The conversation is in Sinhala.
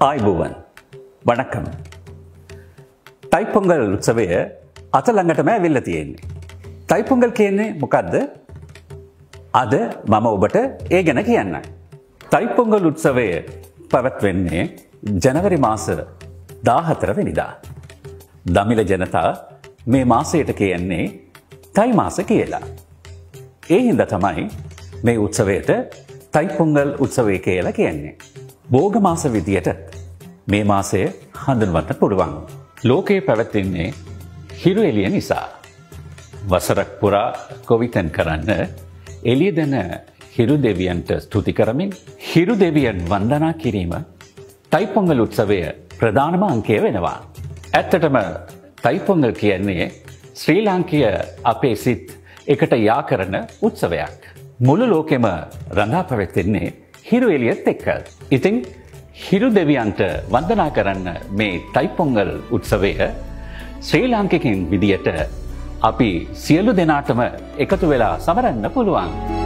ආයිබෝවන් වණක්කම. තයිපොංගල් උත්සවය අත ළඟටම ඇවිල්ල තියෙන්නේ. තයිපොංගල් කියන්නේ මොකක්ද අද මම ඔබට ඒ ගැන කියන්න. තයිපොංගල් උත්සවය පැවැත්වෙන්නේ ජනවරි මාස දාහතර වෙනිදා. දමිල ජනතා මේ මාසයට කියන්නේ තයි මාස කියලා. ඒ හින්ද තමයි මේ උත්සවයට තයිපොංගල් උත්සවය කියලා කියන්නේ. බෝග මාස විදියට මේ මාසය හඳුන්වන්න පුළුවන්. ලෝකයේ පැවැත්වෙන්නේ හිරු එලිය නිසා. වසරක් පුරා කොවිතැන් කරන්න එලිය දෙන හිරු දෙවියන්ට ස්තුති කරමින් හිරු දෙවියන් වන්දනා කිරීම තයිපොංගල් උත්සවය ප්‍රධානම අංකය වෙනවා. ඇත්තටම තයිපොංගල් කියන්නේ ශ්‍රී ලාංකිය අපේ සිත් එකට යා කරන උත්සවයක්. මුළු ලෝකෙම රඳා පැවැත්වෙන්නේ හිරු එලියත් එක්ක. ඉතිං හිරු දෙවියන්ට වන්දනා කරන්න මේ තයිපොංගල් උත්සවය ශ්‍රී ලාංකිකින් විදියට අපි සියලු දෙනාටම එකතු වෙලා සමරන්න පුළුවන්.